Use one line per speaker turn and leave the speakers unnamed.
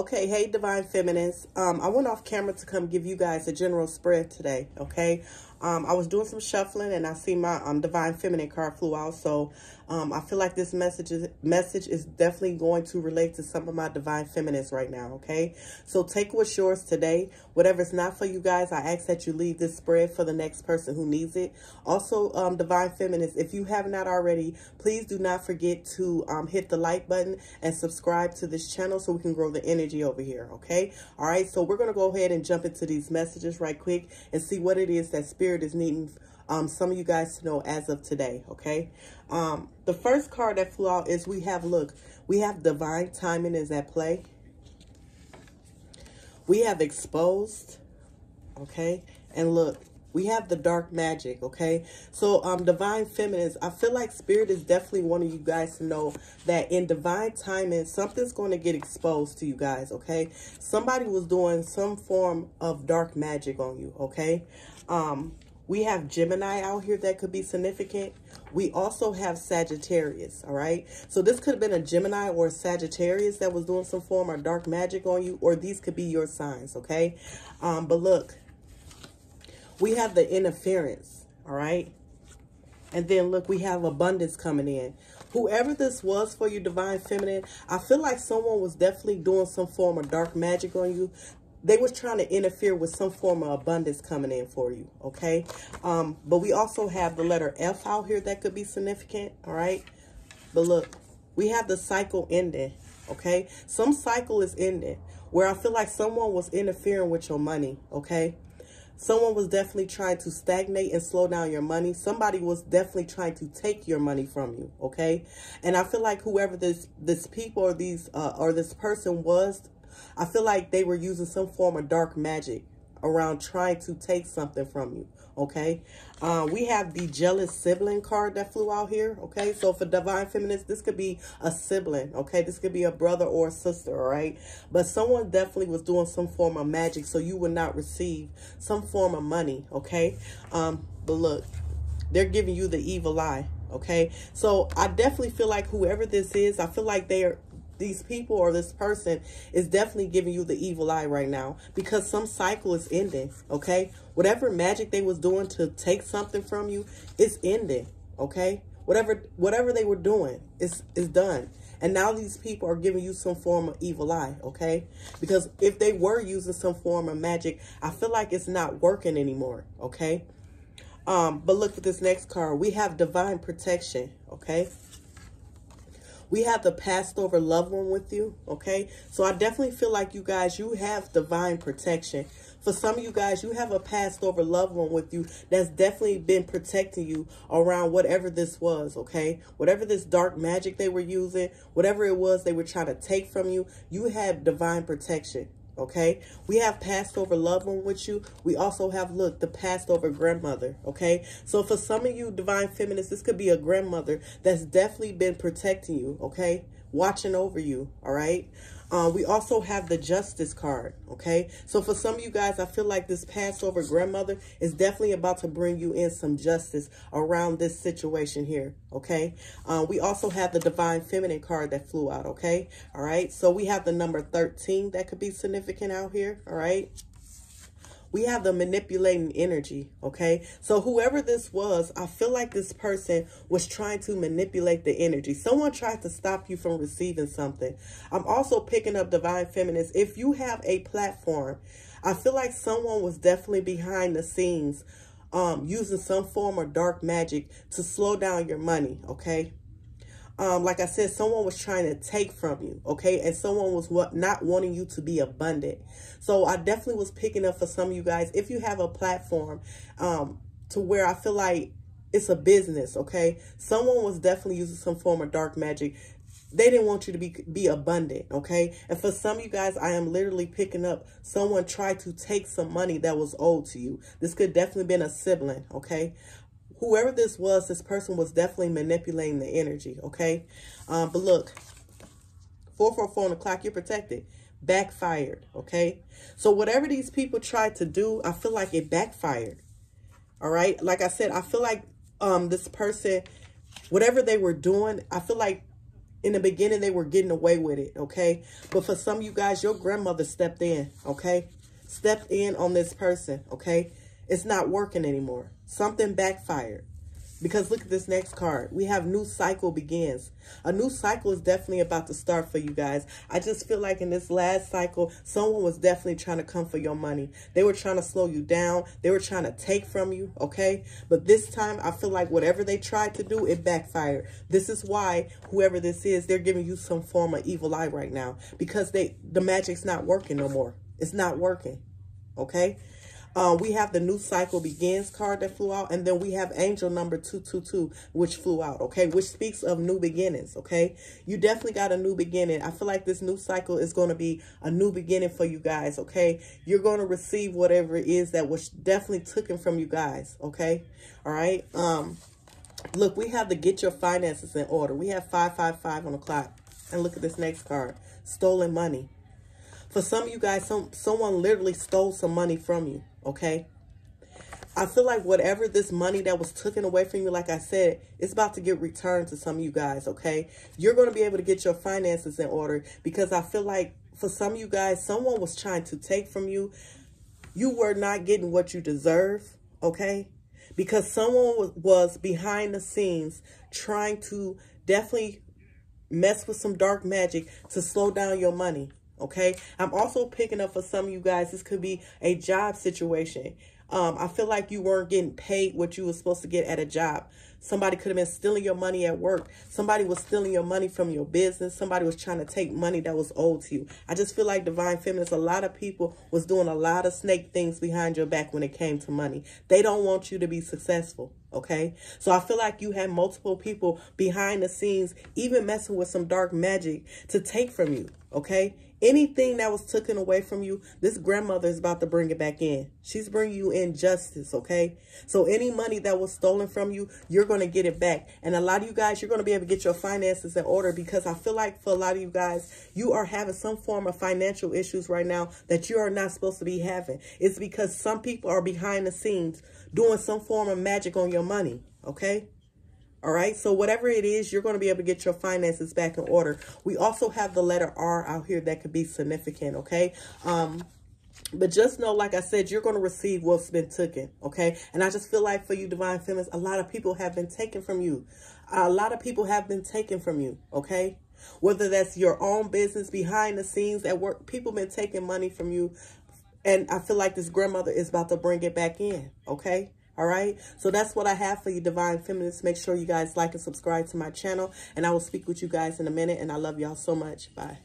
Okay, hey Divine Feminists. Um, I went off camera to come give you guys a general spread today, okay? Um, I was doing some shuffling and I see my um, Divine Feminine card flew out. So um, I feel like this message is, message is definitely going to relate to some of my Divine Feminists right now, okay? So take what's yours today. Whatever's not for you guys, I ask that you leave this spread for the next person who needs it. Also, um, Divine Feminists, if you have not already, please do not forget to um, hit the like button and subscribe to this channel so we can grow the energy over here, okay? All right, so we're going to go ahead and jump into these messages right quick and see what it is that Spirit Spirit is needing um, some of you guys to know as of today, okay? Um, the first card that flew out is we have, look, we have divine timing is at play. We have exposed, okay? And look, we have the dark magic, okay? So, um, divine feminines, I feel like spirit is definitely wanting you guys to know that in divine timing, something's going to get exposed to you guys, okay? Somebody was doing some form of dark magic on you, okay? Um, we have Gemini out here that could be significant. We also have Sagittarius, all right? So this could have been a Gemini or a Sagittarius that was doing some form of dark magic on you, or these could be your signs, okay? Um, but look, we have the interference, all right? And then look, we have abundance coming in. Whoever this was for you, Divine Feminine, I feel like someone was definitely doing some form of dark magic on you they was trying to interfere with some form of abundance coming in for you, okay? Um, but we also have the letter F out here that could be significant, all right? But look, we have the cycle ending, okay? Some cycle is ending where I feel like someone was interfering with your money, okay? Someone was definitely trying to stagnate and slow down your money. Somebody was definitely trying to take your money from you, okay? And I feel like whoever this this people or these uh, or this person was I feel like they were using some form of dark magic around trying to take something from you, okay? Uh, we have the jealous sibling card that flew out here, okay? So for Divine Feminists, this could be a sibling, okay? This could be a brother or a sister, all right? But someone definitely was doing some form of magic so you would not receive some form of money, okay? Um, but look, they're giving you the evil eye, okay? So I definitely feel like whoever this is, I feel like they are these people or this person is definitely giving you the evil eye right now because some cycle is ending, okay? Whatever magic they was doing to take something from you is ending, okay? Whatever whatever they were doing is is done. And now these people are giving you some form of evil eye, okay? Because if they were using some form of magic, I feel like it's not working anymore, okay? Um, but look at this next card. We have divine protection, okay? We have the passed over loved one with you, okay? So I definitely feel like you guys, you have divine protection. For some of you guys, you have a passed over loved one with you that's definitely been protecting you around whatever this was, okay? Whatever this dark magic they were using, whatever it was they were trying to take from you, you had divine protection, okay? We have passed over loved one with you. We also have, look, the passed over grandmother, okay? So for some of you divine feminists, this could be a grandmother that's definitely been protecting you, okay? Watching over you, all right? Uh, we also have the justice card, okay? So for some of you guys, I feel like this passed over grandmother is definitely about to bring you in some justice around this situation here, okay? Uh, we also have the divine feminine card that flew out, okay? All right, so we have the number 13 that could be significant out here, all right? We have the manipulating energy, okay? So whoever this was, I feel like this person was trying to manipulate the energy. Someone tried to stop you from receiving something. I'm also picking up Divine Feminines. If you have a platform, I feel like someone was definitely behind the scenes um, using some form of dark magic to slow down your money, okay? Um, like I said, someone was trying to take from you, okay? And someone was what not wanting you to be abundant. So I definitely was picking up for some of you guys. If you have a platform um, to where I feel like it's a business, okay? Someone was definitely using some form of dark magic. They didn't want you to be be abundant, okay? And for some of you guys, I am literally picking up someone tried to take some money that was owed to you. This could definitely been a sibling, okay? Whoever this was, this person was definitely manipulating the energy, okay? Um, but look, 444 on the clock, you're protected. Backfired, okay? So whatever these people tried to do, I feel like it backfired, all right? Like I said, I feel like um, this person, whatever they were doing, I feel like In the beginning, they were getting away with it, okay? But for some of you guys, your grandmother stepped in, okay? Stepped in on this person, okay? It's not working anymore. Something backfired. Because look at this next card. We have new cycle begins. A new cycle is definitely about to start for you guys. I just feel like in this last cycle, someone was definitely trying to come for your money. They were trying to slow you down. They were trying to take from you, okay? But this time, I feel like whatever they tried to do, it backfired. This is why whoever this is, they're giving you some form of evil eye right now. Because they the magic's not working no more. It's not working, okay? Uh, we have the new cycle begins card that flew out, and then we have angel number 222, which flew out, okay, which speaks of new beginnings, okay? You definitely got a new beginning. I feel like this new cycle is going to be a new beginning for you guys, okay? You're going to receive whatever it is that was definitely taken from you guys, okay? All right? Um, look, we have to get your finances in order. We have 555 on the clock. And look at this next card, stolen money. For some of you guys, some someone literally stole some money from you okay? I feel like whatever this money that was taken away from you, like I said, it's about to get returned to some of you guys, okay? You're going to be able to get your finances in order because I feel like for some of you guys, someone was trying to take from you. You were not getting what you deserve, okay? Because someone was behind the scenes trying to definitely mess with some dark magic to slow down your money, okay? I'm also picking up for some of you guys, this could be a job situation. Um, I feel like you weren't getting paid what you were supposed to get at a job. Somebody could have been stealing your money at work. Somebody was stealing your money from your business. Somebody was trying to take money that was owed to you. I just feel like Divine Feminist, a lot of people was doing a lot of snake things behind your back when it came to money. They don't want you to be successful, okay? So I feel like you had multiple people behind the scenes, even messing with some dark magic to take from you, okay? Anything that was taken away from you, this grandmother is about to bring it back in. She's bringing you in justice, okay? So any money that was stolen from you, you're going to get it back. And a lot of you guys, you're going to be able to get your finances in order because I feel like for a lot of you guys, you are having some form of financial issues right now that you are not supposed to be having. It's because some people are behind the scenes doing some form of magic on your money, okay? All right. So whatever it is, you're going to be able to get your finances back in order. We also have the letter R out here that could be significant. Okay. Um, but just know, like I said, you're going to receive what's been taken, okay? And I just feel like for you, Divine Feminines, a lot of people have been taken from you. A lot of people have been taken from you, okay? Whether that's your own business, behind the scenes at work, people been taking money from you. And I feel like this grandmother is about to bring it back in, okay? All right. So that's what I have for you, Divine Feminists. Make sure you guys like and subscribe to my channel. And I will speak with you guys in a minute. And I love y'all so much. Bye.